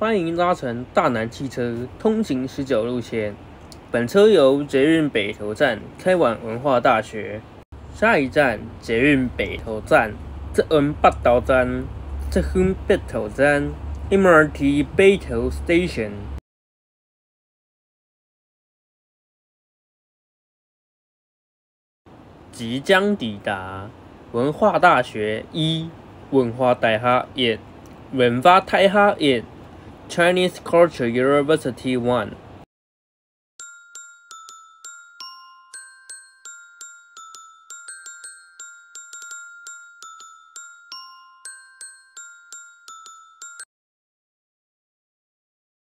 欢迎搭乘大南汽车通行十九路线。本车由捷运北投站开往文化大学。下一站捷运北投站，捷运北投站，捷运北投站，MRT 北投 Station。即将抵达文化大学一文化大学一文化大学一 Chinese Culture University One。